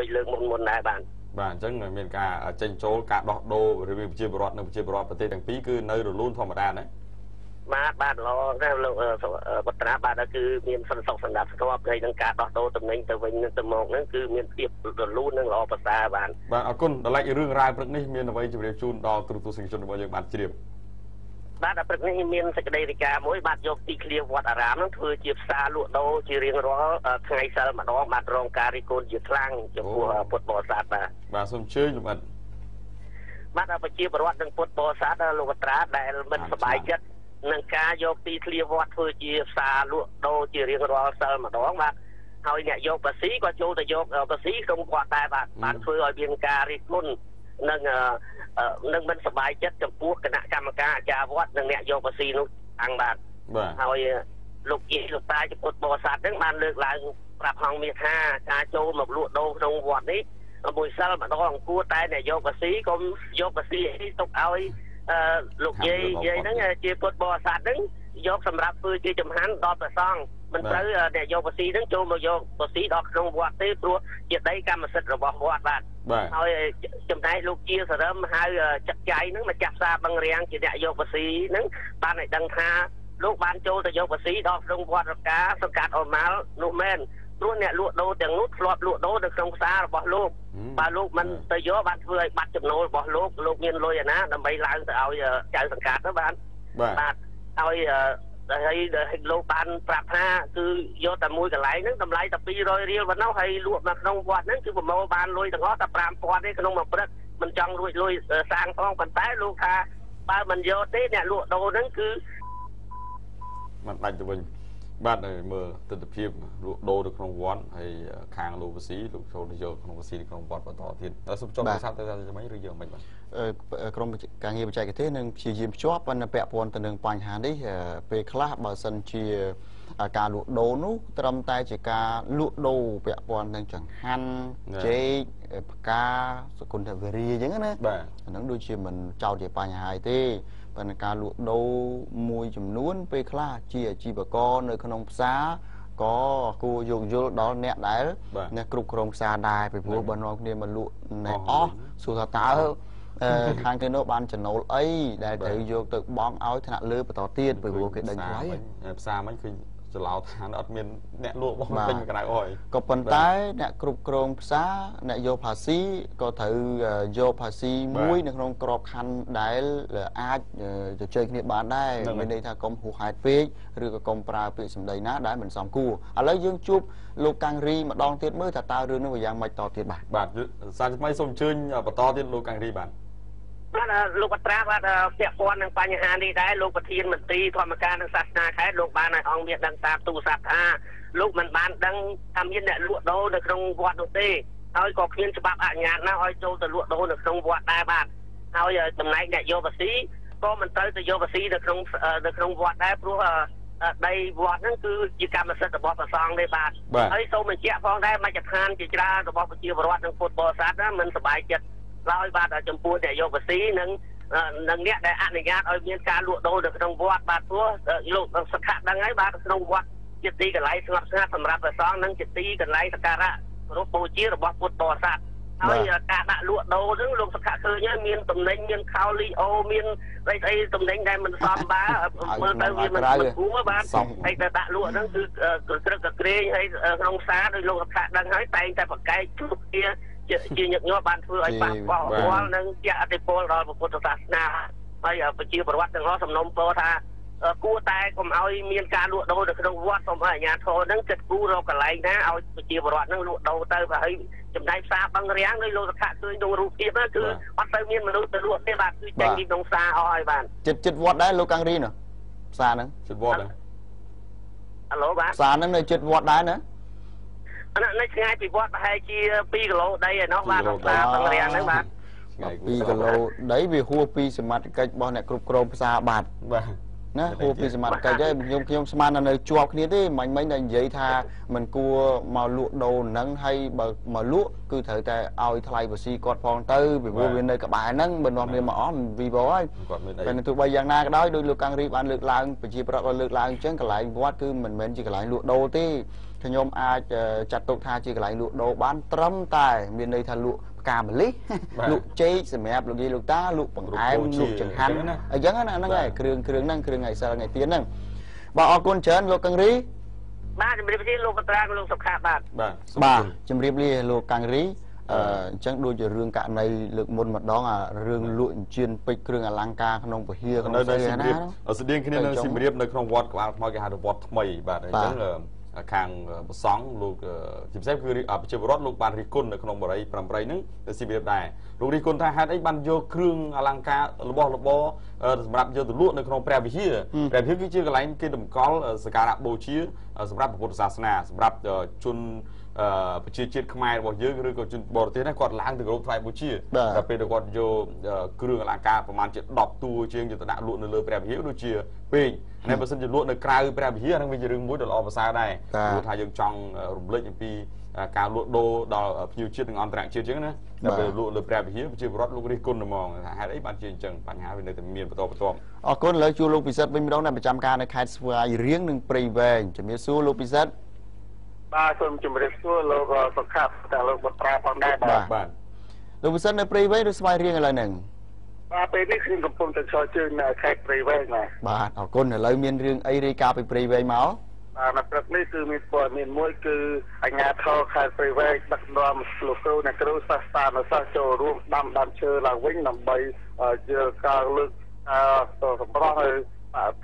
ដូចលើកមុនមុនដែរបាទបាទអញ្ចឹងមានការចេញចូលការដោះដូររវាងប្រជាពលរដ្ឋនិងប្រជាពលរដ្ឋប្រទេសទាំងពីរគឺនៅរលូនធម្មតាណាបាទបាទល្អណាស់លោកបត្រាបាទគឺមានសន្តិសុខសណ្ដាប់ស្ទាប់ហើយនឹងការដោះដូរតំណែងទៅវិញទៅមកហ្នឹងគឺមានភាពរលូននិងល្អប្រសើរបាទបាទអរគុណដល់ឡែករឿងរ៉ាវព្រឹកនេះមានអ្វីជម្រាបជូនដល់គ្រូទស្សនិកជនរបស់យើងបានជ្រាប បាទដល់ព្រឹកនេះមានសេចក្តីរាយការណ៍មួយបាទយកទីធ្លាវត្តអារាមនឹងធ្វើជាផ្សារលក់ដូរជារៀងរាល់ថ្ងៃសិលម្ដងបាទរងការរិះគន់ជាខ្លាំងចំពោះពុទ្ធបរិស័ទបាទបាទសូមអញ្ជើញលោកអិតបាទប្រជាពលរដ្ឋនិងពុទ្ធបរិស័ទលោកវត្រាដែលមិនសប្បាយចិត្តនឹងការយកទីធ្លាវត្តធ្វើជាផ្សារលក់ដូរជារៀងរាល់សិលម្ដងបាទហើយអ្នកយកបាស៊ីក៏ចូលទៅយកបាស៊ីក្នុងគាត់ដែរបាទបានធ្វើឲ្យមានការរិះគន់ និងនឹងមិនសប្បាយចិត្តចំពោះគណៈកម្មការអាចារ្យវត្តនិងអ្នកយកបស៊ីនោះអង្គបាទហើយលោកយាយលោកតាចពុតបរិស័ទនឹងបានលើកឡើងប្រាប់ហងមាសថាការចូលមកលក់ដូរក្នុងវត្តនេះមួយសិលម្ដងអង្គួរតែអ្នកយកបស៊ីកុំយកបស៊ីទុកឲ្យលោកយាយយាយហ្នឹងជាពុតបរិស័ទហ្នឹងយកសម្រាប់ធ្វើជាចំហាន់ដល់ព្រះសង្ឃ មិនត្រូវអ្នកយកបស៊ីហ្នឹងចូលមកយកបស៊ីដល់ក្នុងវត្តទេព្រោះជាដីកម្មសិទ្ធិរបស់វត្តបាទហើយចំណែកលោកជាសរឹមហៅចាក់ចៃហ្នឹងមកចាក់ផ្សារបឹងរាំងជាអ្នកយកបស៊ីហ្នឹងបានឲ្យដឹងថាលោកបានចូលទៅយកបស៊ីដល់ក្នុងវត្តរកាសង្កាត់អម៉ាល់នោះមែនព្រោះអ្នកលក់ដូរទាំងនោះធ្លាប់លក់ដូរនៅក្នុងផ្សាររបស់លោកបើលោកមិនទៅយកបានធ្វើឲ្យបាត់ចំណូលរបស់លោកលោកមានលុយឯណាដើម្បីឡើងទៅឲ្យចៅសង្កាត់ទៅបានបាទឲ្យ ហើយលោកបានប្រាប់ថាគឺយកតែមួយកន្លែងហ្នឹងតម្លៃតែ200រៀលប៉ុណ្ណោះហើយលក់នៅក្នុងវត្តហ្នឹងគឺប្រមូលបានលុយទាំងអស់តែ5000ទេក្នុងមួយព្រឹកមិនចង់រួចលុយសាងផងប៉ុន្តែលោកថាបើមិនយកទេអ្នកលក់ដូរហ្នឹងគឺมันដាច់ទៅវិញ បាទមើលទស្សនភាពលក់ដូរនៅក្នុងវត្តហើយខាងលោកវស៊ីលោកចូលទៅយកក្នុងវស៊ីក្នុងវត្តបន្តទៀតតើសុំចុះសាស្ត្រទៅយ៉ាងម៉េចឬយើងមិនបាទក្រុមការងារបច្ចេកទេសនឹងព្យាយាមភ្ជាប់ប៉ុន្តែពាក់ព័ន្ធទៅនឹងបញ្ហានេះពេលខ្លះបើសិនជាការលក់ដូរនោះត្រឹមតែជាការលក់ដូរពាក់ព័ន្ធនឹងចង្ហាន់ចេកផ្កាសគុណធវេរីអញ្ចឹងណាបាទអានឹងដូចជាមិនចោតជាបញ្ហាទេ ប៉ុន្តែការលក់ដូរមួយចំនួន ពេលខ្លះជាអាជីវករនៅក្នុងផ្សារក៏គួរយោគយល់ដល់អ្នកដែលអ្នកគ្រប់គ្រងផ្សារដែរពីព្រោះបើនាំគ្នាមកលក់នៅអស់សួរថាតើខាងគេនោះបានចំណូលអីដែលត្រូវយកទៅបង់ឲ្យថ្នាក់លើបន្តទៀតពីព្រោះគេដេញថ្លៃផ្សារមិញគឺ ចឡោឋានអត់មានអ្នកលក់របស់ពេញកណ្ដៅអស់ក៏ប៉ុន្តែអ្នកគ្រប់គ្រងផ្សារអ្នកយកផាស៊ីក៏ត្រូវយកផាស៊ីមួយនៅក្នុងក្របខ័ណ្ឌដែលអាចជជែកគ្នាបានដែរមានន័យថាកុំហួសហេតុពេកឬក៏កុំប្រើពាក្យសម្ដីណាដែលមិនសមគួរឥឡូវយើងជួបលោកកាំងរីម្ដងទៀតមើលថាតើរឿងនេះវាយ៉ាងម៉េចតទៀតបាទបាទសារថ្មីសូមអញ្ជើញបន្តទៀតលោកកាំងរីបាទ បាទលោកបត្រាបាទពាក់ព័ន្ធនឹងបញ្ហានេះដែរលោកប្រធានមន្ត្រីធម្មការនិងសាសនាខេត្តលោកបានឲ្យអង្គមានដឹងតាមទូរស័ព្ទថាលោកមិនបានដឹងថាមានអ្នកលក់ដូរនៅក្នុងវត្តនោះទេហើយក៏គ្មានច្បាប់អនុញ្ញាតណាឲ្យចូលទៅលក់ដូរនៅក្នុងវត្តដែរបាទហើយចំណែកអ្នកយកបស៊ីក៏មិនត្រូវទៅយកបស៊ីនៅក្នុងនៅក្នុងវត្តដែរព្រោះដីវត្តហ្នឹងគឺជាកម្មសិទ្ធិរបស់ព្រះសង្ឃទេបាទហើយសូមបញ្ជាក់ផងដែរមជ្ឈដ្ឋានជាច្រើនរបស់ប្រជាពលរដ្ឋនិងពុទ្ធបរិស័ទណាមិនសប្បាយចិត្ត ឡើយបាទចំពោះអ្នកយកបស៊ីនិងនិងអ្នកដែលអនុញ្ញាតឲ្យមានការលក់ដូរនៅក្នុងវត្តបាទព្រោះលោកសក្ខៈដឹងហើយបាទក្នុងវត្តជាទីកន្លែងស្ងប់ស្ងាត់សម្រាប់ព្រះសង្ឃនិងជាទីកន្លែងសក្ការៈរូបបូជារបស់ពុទ្ធបរិស័ទហើយការដាក់លក់ដូរហ្នឹងលោកសក្ខៈឃើញមានតំណែងមានខោលីអូមានអីស្អីតំណែងដែលមិនសមបាមើលទៅវាមិនគួរបាទហើយតែដាក់លក់ហ្នឹងគឺក្រឹកក្រែងហើយក្នុងផ្សារដោយលោកសក្ខៈដឹងហើយតែងតែប្រកែកជួបគ្នា ជាជាញឹកញាប់បានធ្វើឲ្យប៉ះពាល់វល់និងជាអតិពលដល់ពុទ្ធសាសនាហើយប្រជាពលរដ្ឋទាំងអស់សំណុំពរថាគួរតែកុំឲ្យមានការលក់ដូរនៅក្នុងវត្តសូមឲ្យអាជ្ញាធរនឹងចិត្តគូរកកន្លែងណាឲ្យប្រជាពលរដ្ឋនឹងលក់ដូរទៅហើយចំណែកផ្សារបឹងរាំងដោយលោកសខៈឃើញក្នុងរូបភាពគឺអត់ទៅមានមនុស្សទៅលក់ទេបាទគឺចេញពីក្នុងផ្សារអស់ហើយបាទចិត្តចិត្តវត្តដែរលោកកាំងរីនោះផ្សារហ្នឹងចិត្តវត្តដែរហៅឡូបាទផ្សារហ្នឹងនៅចិត្តវត្តដែរណា អានេះឆ្ងាយពីវត្តប្រហែលជា2គីឡូដីឯនោះបាទក្នុងផ្សារបង្រៀនហ្នឹងបាទ2គីឡូដីវាហួសពីសមត្ថកិច្ចរបស់អ្នកគ្រប់គ្រងផ្សារបាទបាទណាហួសពីសមត្ថកិច្ចហើយខ្ញុំខ្ញុំស្មាននៅជាប់គ្នាទេមិញមិញតែនិយាយថាมันគួរមកលក់ដូរហ្នឹងហើយបើមកលក់គឺត្រូវតែឲ្យថ្លៃបស៊ីគាត់ផងទៅពីព្រោះវានៅក្បែរហ្នឹងបើនាំគ្នាមកអស់វីវហើយគាត់មានអីតែទោះបីយ៉ាងណាក៏ដោយដោយលោកកាំងរីបានលើកឡើងប្រជាប្រដ្ឋបានលើកឡើងអញ្ចឹងកន្លែងវត្តគឺមិនមែនជាកន្លែងលក់ដូរទេ ខ្ញុំអាចចាត់ទុកថាជាកន្លែងលក់ដូរបានត្រឹមតែ មានន័យថាលក់ផ្កាម្លិះលក់ចេកសម្រាប់លោកយាយលោកតាលក់បង្អែមលក់ចង្ហាន់អញ្ចឹងណាហ្នឹងហើយគ្រឿងគ្រឿងហ្នឹងគ្រឿងថ្ងៃសិលថ្ងៃទៀនហ្នឹងបាទអរគុណច្រើនលោកកឹងរីបាទជំរាបលាលោកបត្រាលោកសុខាបាទបាទបាទជំរាបលាលោកកឹងរីអញ្ចឹងដូចជារឿងករណីលើកមុនម្ដងអារឿងលក់អញ្ជៀនពេជ្រគ្រឿងអលង្ការក្នុងពហិក្នុងស្រីណាស្តៀងគ្នានឹងសិមរៀបនៅក្នុងវត្តក្បាលថ្មគេហៅវត្តថ្មីបាទអញ្ចឹង ខាងប្រសង់លោកជាពិសេសគឺប្រជាពលរដ្ឋលោកបានរិះគន់នៅក្នុងបរិយ8ហ្នឹងទៅស៊ីរៀបដែរលោករិះគន់ថាហេតុអីបានយកគ្រឿងអលង្ការរបស់របរ សម្រាប់យកទៅលក់នៅក្នុងព្រះវិហារព្រះវិហារគឺជាកន្លែងគេតម្កល់សក្ការៈបូជាសម្រាប់ពុទ្ធសាសនាសម្រាប់ជនប្រជាជាតិខ្មែររបស់យើងឬក៏ជនបរទេសណាគាត់ឡើងទៅគោរពថ្វាយបូជាតែពេលគាត់យកគ្រឿងអលង្ការប្រហែលជា10តួជាងយកទៅដាក់លក់នៅលើព្រះវិហារដូចជាពេកហើយបើសិនជាលក់នៅក្រៅព្រះវិហារហ្នឹងវាជារឿងមួយដ៏ល្អប្រសើរដែរព្រោះថាយើងចង់រំលឹកអំពី ការលក់ដូរដល់ភ្ញៀវជាតិនិងអន្តរជាតិអញ្ចឹងណាដល់ពេលលក់លើព្រះវិហារប្រជាពលរដ្ឋលោករិះគន់ហ្មងថាហេតុអីបានជាអញ្ចឹងបញ្ហាវានៅតែមានបន្តបន្ទាប់អរគុណឥឡូវជួបលោកពិសិដ្ឋវិញម្ដងដែលប្រចាំការនៅខេត្តស្វាយរៀងនិងព្រៃវែងជំរាបសួរលោកពិសិដ្ឋបាទសូមជម្រាបសួរលោកសុខាតែលោកបត្រាផងដែរបាទបាទលោកពិសិដ្ឋនៅព្រៃវែងឬស្វាយរៀងឥឡូវហ្នឹងបាទពេលនេះខ្ញុំកំពុងតែឈរជើងនៅខេត្តព្រៃវែងណាបាទអរគុណឥឡូវមានរឿងអីរាយការណ៍ពីព្រៃវែងមក បាទនៅព្រឹកនេះគឺមានព័ត៌មានមួយគឺអញ្ញាធរខេត្តព្រៃវែងដឹកនាំលោកគ្រូអ្នកគ្រូសាស្ត្រានុសិស្សចូលរួមដាំដើមឈើឡើងវិញដើម្បីជាការលើកសម្រាប់ឲ្យ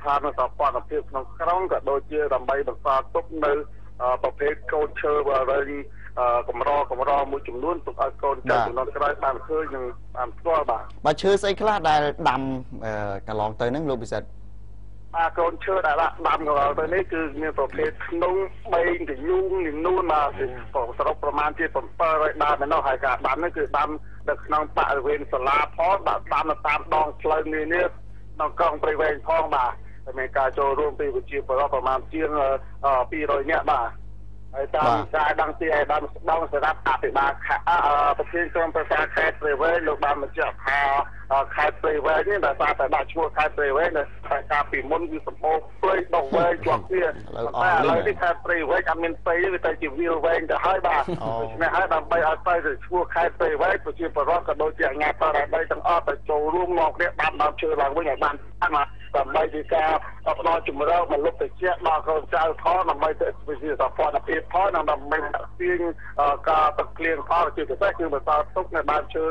ឋានសោភ័ណភាពក្នុងក្រុងក៏ដូចជាដើម្បីបន្សល់ទុកនៅប្រភេទកូនឈើបរិញកម្រកម្រមួយចំនួនទុកឲ្យកូនចៅចំនួនក្រោយបានឃើញនិងបានស្គាល់បាទបាទឈើស្អីខ្លះដែលដាំកន្លងទៅហ្នឹងលោកពិសិដ្ឋ បាទកូនឈើដែលដាក់ដាំកន្លងទៅនេះគឺមានប្រភេទក្នុងបេងកញូងនិងនួនបាទសរុបប្រមាណជា700ដើមឯនោះហើយការដាំនេះគឺដាំនៅក្នុងបរិវេណសាលាផងបាទដាំនៅតាមដងផ្លូវនានាក្នុងក្រុងព្រៃវែងផងបាទតែមានការចូលរួមពីវិជាបរិបប្រមាណជាង200នាក់បាទ ហើយតាមការដឹងទីឯដាំស្ដងសម្រាប់អភិបាលប្រធានក្រុមប្រឹក្សាខេត្តព្រៃវែងលោកបានបញ្ជាក់ថាខេត្តព្រៃវែងនេះដោយសារតែដាក់ឈ្មោះខេត្តព្រៃវែងដែលកាលពីមុនគឺសម្បូរព្រៃដុះវែងជាប់គ្នាតែឥឡូវនេះខេត្តព្រៃវែងអត់មានព្រៃទេតែជាវាលវែងទៅហើយបាទដូច្នេះហើយដើម្បីឲ្យទៅឈ្មោះខេត្តព្រៃវែងប្រជាពលរដ្ឋក៏ដូចជាអាជ្ញាធរដែទាំងអស់ទៅចូលរួមមកគ្នាបានដើមឈើឡើងវិញឲ្យបានតាម ដើម្បីជាការផ្ដល់ជំរឿមកលុបតិចដល់កូនចៅផងដើម្បីទៅវិជាសពតភាពផងនិងដើម្បីទាញការទឹកគ្លៀងផលជាពិសេសគឺបន្សល់ទុកនៅដើមឈើ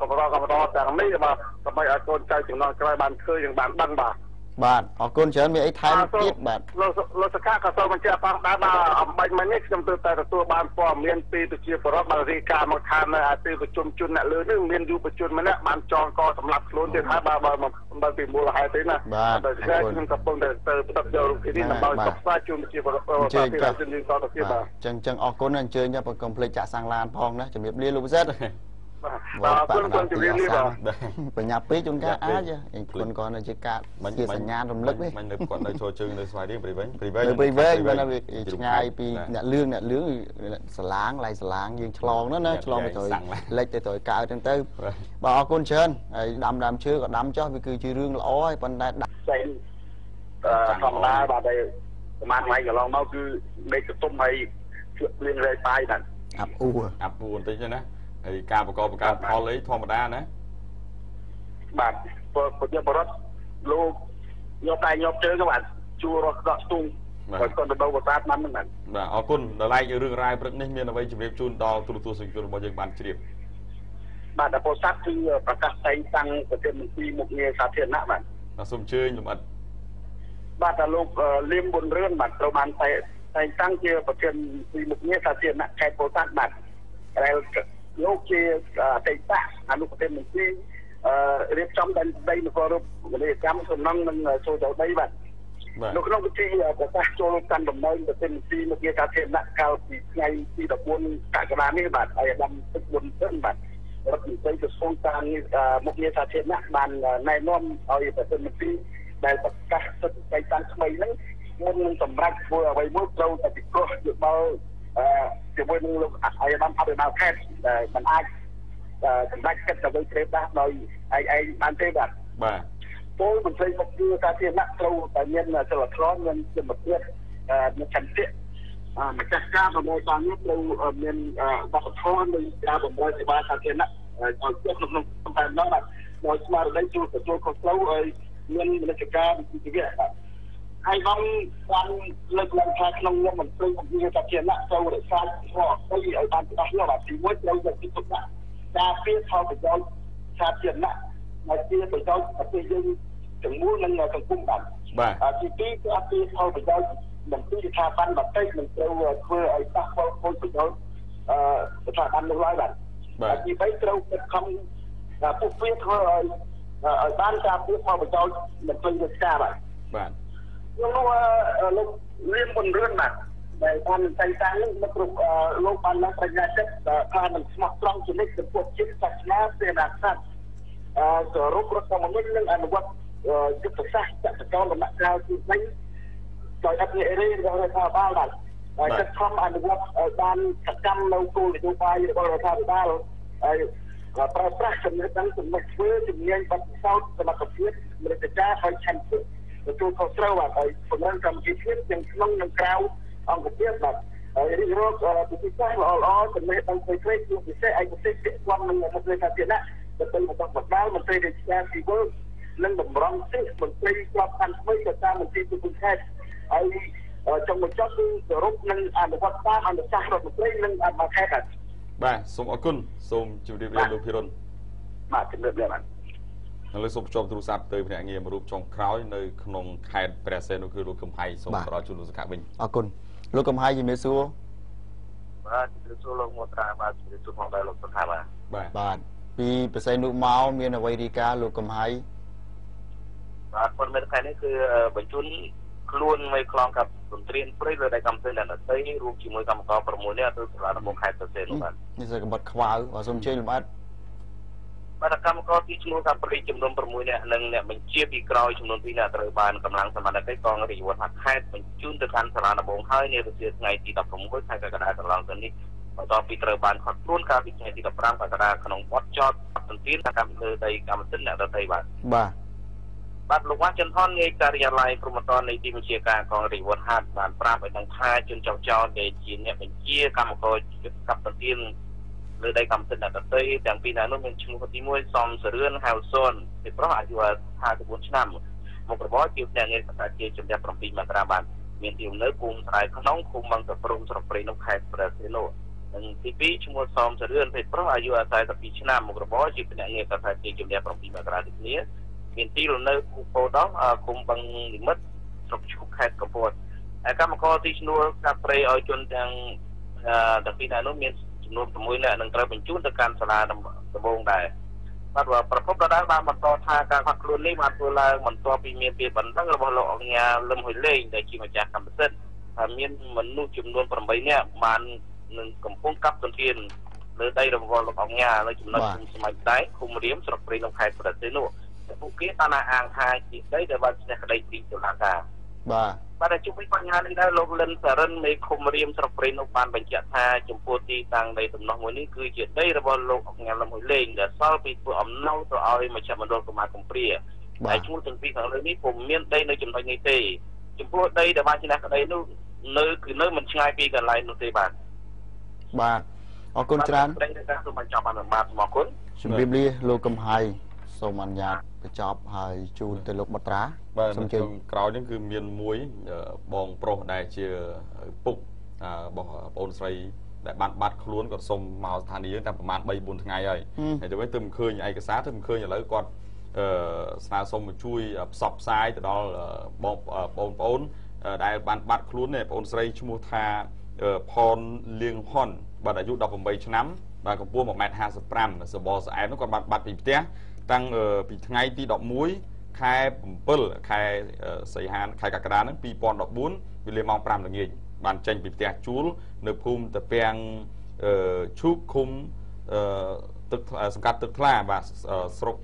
កម្រកម្រទាំងនេះបាទដើម្បីឲ្យកូនចៅចំនួនក្រោយបានឃើញនិងបានដឹងបាទ បាទអរគុណច្រើនមានអីថែមទៀតបាទលោកលោកសកាក៏សូមបញ្ជាក់ផងដែរបាទអំបញ្ញមិញនេះខ្ញុំទើបតែទទួលបានព័ត៌មានពីប្រជាពលរដ្ឋបានរាយការណ៍មកថានៅអាទីប្រជុំជនអ្នកលើនេះមានយុវជនម្នាក់បានចងកសម្រាប់ខ្លួនទៀតហើយបាទបើមកពីមូលហេតុទេណាបាទខ្ញុំកំពុងតែទៅផ្សព្វយករូបភាពនេះដើម្បីផ្សព្វផ្សាយជូនប្រជាពលរដ្ឋប្រជាជនយើងតទៅទៀតបាទអញ្ចឹងអញ្ចឹងអរគុណអញ្ជើញបើកុំភ្លេចចាក់សាំងឡានផងណាជំរាបលាលោកពិសិដ្ឋ បាទអរគុណគុណជំរាបលាបាទបញ្ញាពេកជួនកាលអាចគុណគាត់នៅជាកាតជាសញ្ញារំលឹកនេះមិននៅគាត់នៅចូលជើងនៅស្វាយរៀងព្រៃវែងព្រៃវែងព្រៃវែងគាត់នៅឆ្ងាយពីអ្នកលឿងអ្នកលឿងសាឡាងឡៃសាឡាងយើងឆ្លងណាណាឆ្លងទៅត្រូវលិចទៅត្រូវកើចឹងទៅបាទអរគុណច្រើនហើយដាំដើមឈើក៏ដាំចោះវាគឺជារឿងល្អហើយប៉ុន្តែដាក់ផ្សេងធម្មតាបាទតែប្រហែលថ្ងៃកន្លងមកគឺលេខកតុំហើយជឿលៀងរែកបាយហ្នឹងអាប់អ៊ូអាប់អ៊ូបន្តិចណា ហើយការបង្កបង្កើតផលអីធម្មតាណាបាទប្រជាពលរដ្ឋលោកញប់ដៃញប់ជើងក៏បាទជួររស់ដកស្ទូងបាទគាត់ទៅបសាទបានហ្នឹងបាទបាទអរគុណដល់ឡែករឿងរ៉ាវព្រឹកនេះមានអ្វីជម្រាបជូនដល់ទូរទស្សនិកជនរបស់យើងបានជ្រាបបាទដល់ពោធិ៍សាត់គឺប្រកាសតែងតាំងប្រធានមន្ត្រីមុខងារសាធារណៈបាទបាទសូមអញ្ជើញលំអិតបាទដល់លោកលៀមប៊ុនរឿនបាទត្រូវបានតែតែងតាំងជាប្រធានមន្ត្រីមុខងារសាធារណៈខេត្តពោធិ៍សាត់បាទដែល លោកជាអតីតអនុប្រធានមន្ត្រីអឺរៀបចំដែនដីនគររូបវិលកម្មសំណងនឹងចូលទៅដីបាទនៅក្នុងពិធីប្រកាសចូលកាន់ដំណើរប្រធានមន្ត្រីមុខងារសាធារណៈកាលពីថ្ងៃទី14កក្កដានេះបាទហើយដាំទឹកមុនទៅបាទរដ្ឋមន្ត្រីក្រសួងការងារមុខងារសាធារណៈបានណែនាំឲ្យប្រធានមន្ត្រីដែលប្រកាសសិទ្ធិតែតាំងថ្មីហ្នឹងមុននឹងសម្រាប់ធ្វើអ្វីមួយត្រូវតែពិគ្រោះយោបល់ ជាមួយនឹងលោកអាយដាមអភិបាលខេត្តដែលមិនអាចសម្ដេចគិតទៅជ្រាបដាស់ដោយឯងឯងបានទេបាទបាទពលមន្ត្រីមុខងារសាធារណៈត្រូវតែមានសិលធម៌មានសមត្ថភាពមានឆន្ទៈម្ចាស់ការប្រមូលបាននេះត្រូវមានវប្បធម៌នៃការបម្រើសេវាសាធារណៈឲ្យជាប់ក្នុងក្នុងតែម្ដងបាទដោយស្មារតីជួលទទួលខុសត្រូវឲ្យមានមនសិការវិជ្ជាជីវៈបាទ ហើយបងបានលើកឡើងថាក្នុងនាមមន្ត្រីវិទ្យាសាស្ត្រជាតិត្រូវរក្សាធម៌អីឲ្យបានច្បាស់លាស់បាទទីមួយត្រូវយកចិត្តទុកដាក់ការពារផលប្រយោជន៍សាធារណៈហើយជាប្រយោជន៍ប្រទេសយើងទាំងមូលនិងសង្គមបាទបាទទីពីរគឺអភិផលប្រយោជន៍មន្ត្រីស្ថាប័នបន្តិចមិនត្រូវធ្វើឲ្យប៉ះពាល់ខូចប្រយោជន៍អឺស្ថាប័ននោះឡើយបាទបាទទី3ត្រូវខិតខំពួកវាធ្វើឲ្យឲ្យបានការពារផលប្រយោជន៍មន្ត្រីរាជការបាទបាទ ខ្ញុំនោះលោកលៀមមុនរឿនបាទដែលបានតែងតាំងនេះមកគ្រប់លោកបានឡើងប្រាជ្ញាចិត្តថានឹងស្មោះត្រង់ជានិច្ចចំពោះជាតិសាសនាសេនាសត្វអឺសរុបរដ្ឋធម្មនុញ្ញនិងអនុវត្តយុទ្ធសាស្ត្រចក្រចរដំណាក់កាលទី3ដោយអភិរិយរបស់រដ្ឋាភិបាលបាទហើយចិត្តខំអនុវត្តបានសកម្មនៅគោលនយោបាយរបស់រដ្ឋាភិបាលហើយប្រើប្រាស់ចំណេះដឹងចំណុចធ្វើជំនាញបទពិសោធន៍សមត្ថភាពមនិតការហើយឆន្ទៈ ទទួលខុសត្រូវបាទហើយពង្រឹងកម្មវិធីភាពទាំងក្នុងនិងក្រៅអង្គភាពបាទហើយរៀបរាប់ពិធីសាស្ត្រល្អល្អចំណេះដឹងផ្សេងៗជាពិសេសឯកទេសពាក់ព័ន្ធនឹងមន្ត្រីសាធារណៈទៅបន្តបណ្ដាលមន្ត្រីរាជការស៊ីវិលនិងតម្រង់ទិសមន្ត្រីក្របខ័ណ្ឌថ្មីទៅតាមមន្ត្រីទូតខេត្តហើយចុងបញ្ចប់គឺសរុបនឹងអនុវត្តតាមអនុសាសន៍រដ្ឋមន្ត្រីនិងអនុខេត្តបាទសូមអរគុណសូមជម្រាបលាលោកភិរុនបាទជម្រាបលាបាទ ឥឡូវសូមភ្ជាប់ទូរស័ព្ទទៅភ្នាក់ងារមួយរូបចុងក្រោយនៅក្នុងខេត្តព្រះសីហនុនោះគឺលោកកំហៃសូមផ្ដល់ជូនលោកសង្កាវិញអរគុណលោកកំហៃជំរាបសួរបាទជំរាបសួរលោកមត្រាបាទជំរាបសួរផងដែរលោកសង្កាបាទបាទបាទពីប្រស័យនោះមកមានអ្វីរីកាលោកកំហៃបាទប៉ុន្មានខែនេះគឺបញ្ជូនខ្លួនមេខ្លងกับទន្ទ្រានព្រៃលើដៃកម្មសិលអ្នកដតីរួមជាមួយកម្មករ6នាក់ទៅសាលាដំបងខេត្តសរសេរនោះបាទនេះគឺកម្រិតខ្វៅបាទសូមជើញលំអិត បាទកម្មករទីឈ្មោះថាព្រៃចំនួន6នាក់និងអ្នកបញ្ជាពីក្រោយចំនួន2នាក់ត្រូវបានកម្លាំងសមត្ថកិច្ចកងរាជវត្តខេត្តបញ្ជូនទៅកាន់សាលាដំបងហើយនារសៀលថ្ងៃទី16ខែកក្កដាកន្លងទៅនេះបន្ទាប់ពីត្រូវបានខត់ខ្លួនកាលពីថ្ងៃទី15កក្កដាក្នុងវត្តចតទន្ទានកម្មលើដីកម្មសិទ្ធិអ្នកដតីបាទបាទបាទលោកវ៉ាចិនថននាយការិយាល័យព្រមត្តននៃទីបញ្ជាការកងរាជវត្តហាត់បានប្រាប់ឲ្យដឹងថាជនចောက်ចោលដែលជាអ្នកបញ្ជាកម្មករកັບទន្ទាន លើដីកម្មសិទ្ធិអ្នកដតីទាំងពីរនាក់នោះមានឈ្មោះទី1សំសរឿនហៅសុនពីប្រុសអាយុ54ឆ្នាំមុខរបរជាអ្នកងារកសាជាជំនះ7មករាបាទមានទីនៅភូមិស្រែក្នុងឃុំបឹងតព្រំស្រុកព្រៃនំខេត្តព្រះសីហនុនិងទី2ឈ្មោះសំសរឿនភេទប្រុសអាយុ42ឆ្នាំមុខរបរជាភ្នាក់ងារកសាជាជំនះ7មករាដូចគ្នាមានទីលនៅភូពោដោះឃុំបឹងនិមិត្តស្រុកឈូកខេត្តកំពតហើយកម្មករទីឈ្នួលកាប់ព្រៃឲ្យជនទាំងទាំងពីរនាក់នោះមាន ចំនួន6នាក់នឹងត្រូវបញ្ជូនទៅកាន់សាលាដំបងដែរបាទប្រពន្ធដដែលបានបន្តថាការខាត់ខ្លួននេះបានធ្វើឡើងបន្ទាប់ពីមានពាក្យបណ្ដឹងរបស់លោកអង្គញាលឹមហ៊ុយលេងដែលជាម្ចាស់កម្មសិទ្ធិថាមានមនុស្សចំនួន8នាក់បាននឹងកំពុងកាប់ទន្ទ្រានលើដីរបស់លោកអង្គញានៅចំណុចភូមិស្មាច់ដែកឃុំរៀមស្រុកព្រៃនំខេត្តប្រទេសនោះពួកគេបានអាងថាជាដីដែលបានឈ្នះក្តីពីតុលាការ បាទបាទជុំវិញបញ្ហានេះដែរលោកលិនសរិនមេឃុំរៀមស្រុកព្រៃនោះបានបញ្ជាក់ថាចំពោះទីតាំងដីដំណោះមួយនេះគឺជាដីរបស់លោកអង្ញាលមួយលេងដែលសល់ពីធ្វើអំណោយទៅឲ្យមជ្ឈមណ្ឌលកម្មាកំព្រាហើយឈ្មោះទាំងពីរខាងលើនេះពុំមានដីនៅចំណុចនេះទេចំពោះដីដែលបានឈ្នះក្តីនោះនៅគឺនៅមិនឆ្ងាយពីកន្លែងនោះទេបាទបាទអរគុណច្រើនសូមបញ្ចប់បានបាទសូមអរគុណជំរាបលាលោកកំហៃ សូមអនុញ្ញាតបញ្ចប់ហើយជូនទៅលោកបត្រាបាទសូមជើងក្រោយនេះគឺមានមួយបងប្រុសដែលជាពុករបស់បងអូនស្រីដែលបានបាត់ខ្លួនគាត់សុំមកស្ថានីយ៍តែប្រហែល3 4ថ្ងៃហើយហើយទៅវិញទៅមិនឃើញឯកសារទៅមិនឃើញឥឡូវគាត់អឺស្នើសុំមកជួយផ្សព្វផ្សាយទៅដល់បងបងប្អូនដែលបានបាត់ខ្លួននេះបងអូនស្រីឈ្មោះថាផនលៀងហ៊ុនបាទអាយុ18ឆ្នាំបាទកម្ពស់1.55ម៉ែត្រសបស្អែមនោះគាត់បានបាត់ពីផ្ទះ តាំងពីថ្ងៃទី11ខែ7ខែសីហានខែកក្កដាហ្នឹង2014វេលាម៉ោង5ល្ងាចបានចេញពីផ្ទះជួលនៅភូមិតាពាំងឈូកឃុំទឹកសង្កាត់ទឹកថ្លាបាទស្រុក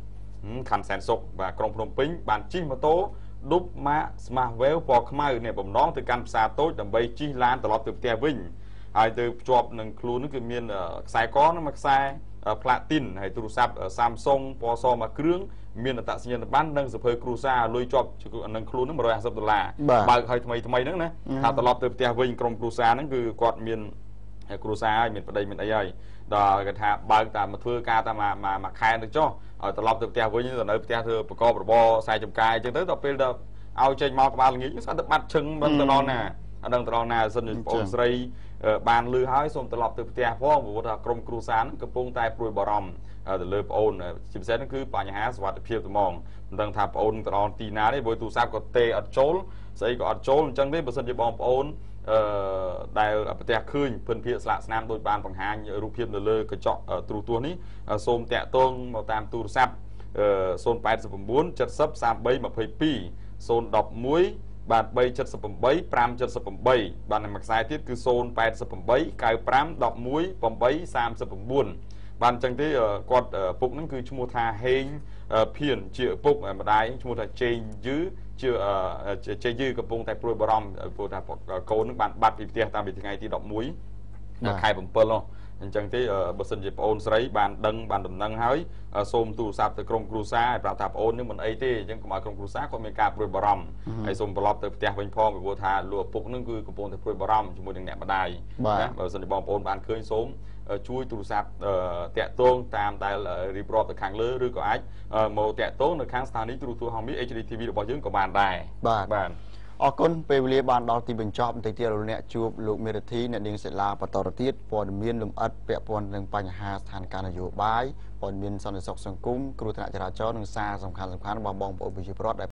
ខណ្ឌសែនសុខបាទក្រុងភ្នំពេញបានជិះម៉ូតូឌុបម៉ាក Smart Wave ពណ៌ខ្មៅនេះបំណងទៅកាន់ផ្សារតូចដើម្បីជិះឡានត្រឡប់ទៅផ្ទះវិញហើយទៅភ្ជាប់នឹងខ្លួននោះគឺមានខ្សែកនឹងមួយខ្សែ ផ្លាទីនហើយទូរស័ព្ទ Samsung ពណ៌សមួយគ្រឿងមានអត្តសញ្ញាណប័ណ្ណនិងសភៅគ្រួសារលុយជាប់នឹងខ្លួននឹង150ដុល្លារបើកឲ្យថ្មីថ្មីហ្នឹងណាថាត្រឡប់ទៅផ្ទះវិញក្រុមគ្រួសារហ្នឹងគឺគាត់មានគ្រួសារហើយមានប្តីមានអីហើយដល់គាត់ថាបើកតាមមកធ្វើការតាមមួយខែទៅចុះឲ្យត្រឡប់ទៅផ្ទះវិញទៅនៅផ្ទះធ្វើប្រកបរបរខ្សែចំការអញ្ចឹងទៅដល់ពេលដល់ឲ្យចេញមកក្បាលល្ងាចស្អាតទៅបាត់ឈឹងមិនទៅដល់ណា អត់ដឹងទៅដល់ណាសិនបងប្អូនស្រីបានលឺហើយសូមត្រឡប់ទៅផ្ទះផងព្រោះថាក្រុមគ្រួសារនឹងកំពុងតែព្រួយបារម្ភទៅលើប្អូនជាពិសេសហ្នឹងគឺបញ្ហាសុខភាពត្មងមិនដឹងថាប្អូនទៅដល់ទីណាទេព្រោះទូរស័ព្ទក៏ទេអត់ចូលស្អីក៏អត់ចូលអញ្ចឹងទេបើសិនជាបងប្អូនអឺដែលប្រទះឃើញពិនភាកស្លាកស្នាមដោយបានបង្ហាញរូបភាពនៅលើកញ្ចក់ទូរទស្សន៍នេះសូមតាក់ទងមកតាមទូរស័ព្ទ089 70 33 22 011 បាទ378 578បាទនៅមួយខ្សែទៀតគឺ088 95 11 839បានអញ្ចឹងទេគាត់ពុកហ្នឹងគឺឈ្មោះថាហេងភៀនជាពុកម្ដាយឈ្មោះថាជេងយឺជាជេងយឺកំពុងតែព្រួយបារម្ភព្រោះថាកូននឹងបានបាត់ពីផ្ទះតាំងពីថ្ងៃទី11ដល់ខែ7នោះ អញ្ចឹងទេបើសិនជាប្អូនស្រីបានដឹងបានដំណឹងហើយសូមទូរស័ព្ទទៅក្រុមគ្រួសារឲ្យប្រាប់ថាប្អូននឹងមិនអីទេអញ្ចឹងកុំឲ្យក្រុមគ្រួសារគាត់មានការព្រួយបារម្ភហើយសូមត្រឡប់ទៅផ្ទះវិញផងពីព្រោះថាលោកឪពុកនឹងគឺកំពុងតែព្រួយបារម្ភជាមួយនឹងអ្នកម្ដាយណាបើសិនជាបងប្អូនបានឃើញសូមជួយទូរស័ព្ទតាក់ទងតាមដែលរៀបរាប់ទៅខាងលើឬក៏អាចមកតាក់ទងនៅខាងស្ថានីយ៍ទូរទស្សន៍ហងមី HD TV របស់យើងក៏បានដែរបាទបាទ អរគុណពេលវេលាបានដល់ទីបញ្ចប់បន្តិចទៀតលោកអ្នកជួបលោកមេរធីអ្នកនាងសិលាបន្តទៅទៀតព័ត៌មានលម្អិតពាក់ព័ន្ធនឹងបញ្ហាស្ថានភាពនយោបាយព័ត៌មានសន្តិសុខសង្គមគ្រោះថ្នាក់ចរាចរណ៍និងសារសំខាន់ៗរបស់បងប្អូនប្រជាពលរដ្ឋ